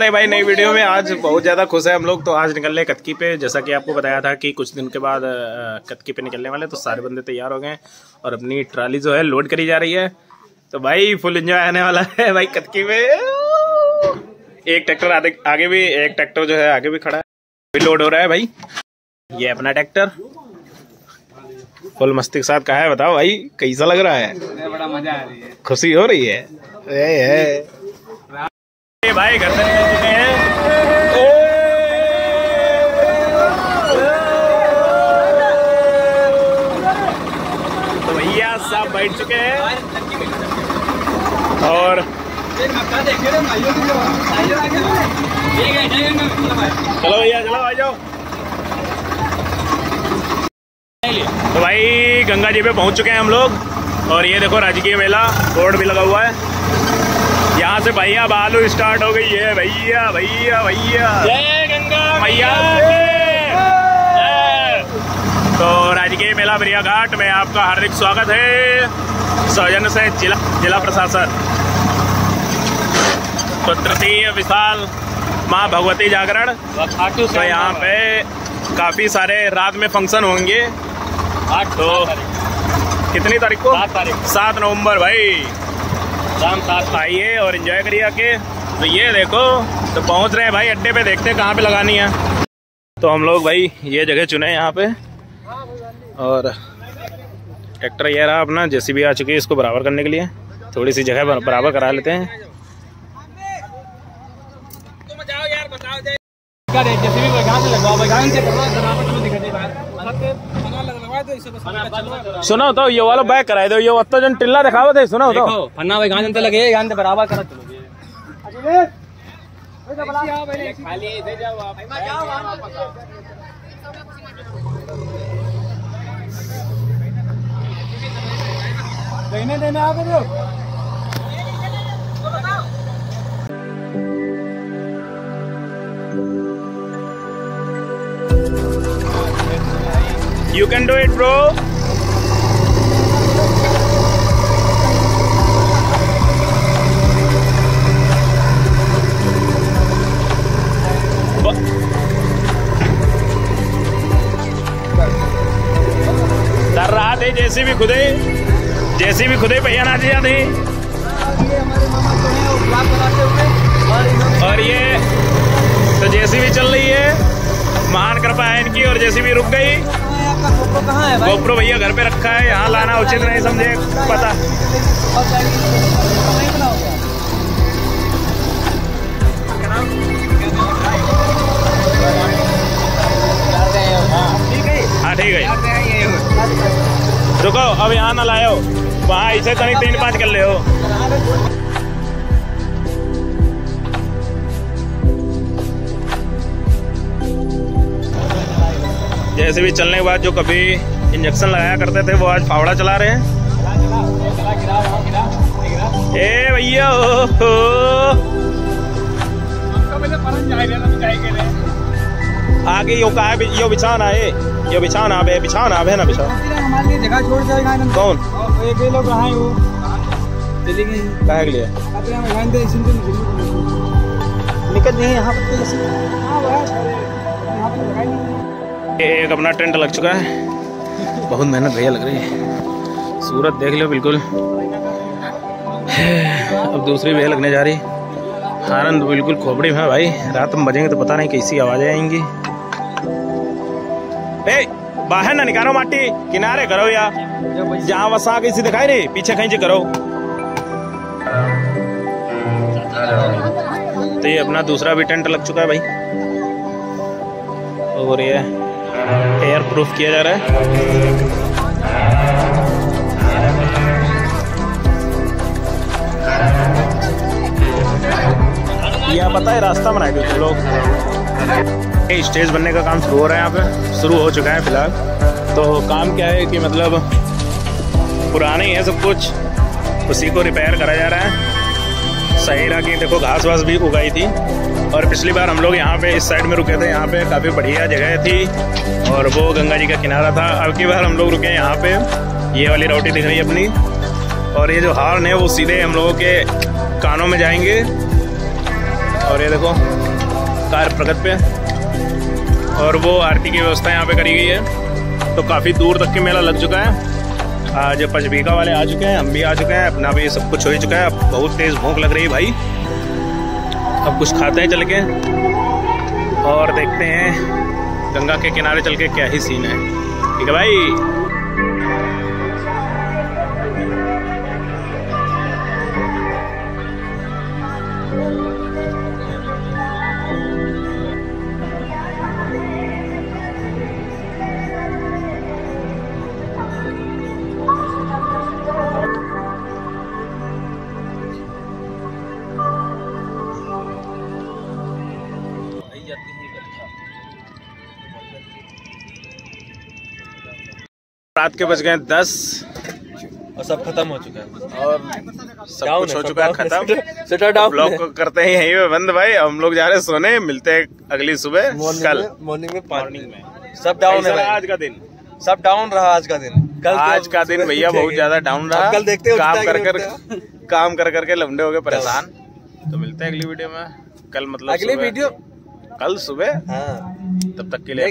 नहीं भाई नई वीडियो में आज बहुत ज़्यादा खुश है हम लोग। तो आज निकल रहे कतकी पे। जैसा कि आपको बताया था कि कुछ दिन के बाद कतकी पे निकलने वाले तो सारे बंदे तैयार हो गए और अपनी ट्राली जो है लोड करी जा रही है। तो भाई फुल एंजॉय आने वाला है भाई कतकी में एक ट्रैक्टर आगे आगे भी एक ट्रैक्टर जो है आगे भी खड़ा है। भी लोड हो रहा है भाई। ये अपना ट्रैक्टर। फुल मस्ती के साथ कहा है बताओ भाई कैसा लग रहा है? बड़ा मज़ा आ रही है। खुशी हो रही है। भाई, घर से निकल चुके हैं। तो भैया सब बैठ चुके हैं। और चलो भैया, चलो, आ जाओ। तो भाई, गंगा जी पे पहुँच चुके हैं हम लोग। और ये देखो राजकीय मेला, बोर्ड भी लगा हुआ है। यहाँ से भैया बालू स्टार्ट हो गई। है भैया भैया भैया। जय गंगा भैया तो राजकीय मेला बरिया घाट में आपका हार्दिक स्वागत है। सौजन्य से जिला जिला प्रशासन। तो तृतीय विशाल माँ भगवती जागरण। तो यहाँ पे काफ़ी सारे रात में फ़ंक्शन होंगे। आठ तो कितनी तारीख को? सात तारीख। सात नवंबर भाई। शाम सात आइए और एंजॉय करिए आके। तो ये देखो तो पहुँच रहे हैं भाई अड्डे पे, देखते हैं कहाँ पे लगानी है। तो हम लोग भाई ये जगह चुने यहाँ पे। और ट्रैक्टर ये रहा अपना जैसी भी आ चुकी है इसको बराबर करने के लिए। थोड़ी सी जगह बराबर करा लेते हैं। जैसे भी सुनो तो ये वाला बैक कराए दो ये वत्तो जन टिल्ला दिखावा थे सुनो तो। देखो फन्ना वैगान जन तो लगे गांजन बराबर करा चलो। खाली दे जाओ आप। देने देने आ गए you can do it bro कर रहा थे जैसी भी खुदे, जैसी भी खुदे भैया नाच जाते और ये तो जैसी भी चल रही है, महान कृपा है इनकी, और जैसी भी रुक गई। कहाँ है गोप्रो भैया घर पे रखा है यहाँ लाना उचित नहीं समझे पता। हाँ ठीक है। रुको अब यहाँ ना लाओ वहाँ इसे तनिक तीन पाँच कर ले हो। जैसे भी चलने के बाद जो कभी इंजेक्शन लगाया करते थे, वो आज फावड़ा चला रहे हैं। ए भैया आगे यो का है यो बिछान आए, यो बिछान आवे बिछान आवे ना बिछान। जगह छोड़ जाएगा कौन? एक लोग कहाँ वो चली गई कहे के लिए निकल नहीं यहाँ पर। एक अपना टेंट लग चुका है। बहुत मेहनत भैया लग रही है। सूरत देख लो बिल्कुल। अब दूसरी भैया लगने जा रही। तो बिल्कुल खोपड़ी में भाई। रात में बजेंगे तो पता नहीं कैसी आवाज़ें आएँगी। ए, बाहर ना निकालो माटी। किनारे करो या जहाँ वसा कैसी दिखाई रही, पीछे कहीं करो। तो ये अपना दूसरा भी टेंट लग चुका है भाई। और ये एयर प्रूफ किया जा रहा है। यह पता है, रास्ता बनाए थे लोग। स्टेज बनने का काम शुरू हो रहा है यहाँ पे। शुरू हो चुका है फ़िलहाल। तो काम क्या है कि मतलब पुराना ही है सब कुछ। उसी को रिपेयर करा जा रहा है। सहीरा की देखो घास वास भी उगाई थी। और पिछली बार हम लोग यहाँ पे इस साइड में रुके थे, यहाँ पे काफ़ी बढ़िया जगह थी। और वो गंगा जी का किनारा था। अब की बार हम लोग रुके यहाँ पे। ये वाली रोटी दिख रही है अपनी। और ये जो हार्न है, वो सीधे हम लोगों के कानों में जाएँगे। और ये देखो, कार प्रगत पे। और वो आरती की व्यवस्था यहाँ पे करी गई है। तो काफ़ी दूर तक के मेला लग चुका है। आज पचबीका वाले आ चुके हैं, हम भी आ चुके हैं, अपना भी सब कुछ हो ही चुका है। अब बहुत तेज़ भूख लग रही है भाई। अब कुछ खाते हैं चल के। और देखते हैं गंगा के किनारे चल के क्या ही सीन है। ठीक है भाई। रात के बज गए दस। और सब खत्म हो चुका है। और सब कुछ हो चुका है खत्म। ब्लॉग को करते हैं यहीं पे बंद भाई। हम लोग जा रहे हैं सोने मिलते हैं अगली सुबह कल। मॉर्निंग में मॉर्निंग में। सब डाउन है आज का दिन। सब डाउन रहा आज का दिन। कल तो आज का दिन भैया बहुत ज़्यादा डाउन रहा। कल देखते हैं काम कर कर काम कर करके लमडे हो गए परेशान। तो मिलते हैं अगली वीडियो में। कल मतलब अगली वीडियो कल सुबह? हाँ। तब तक के लिए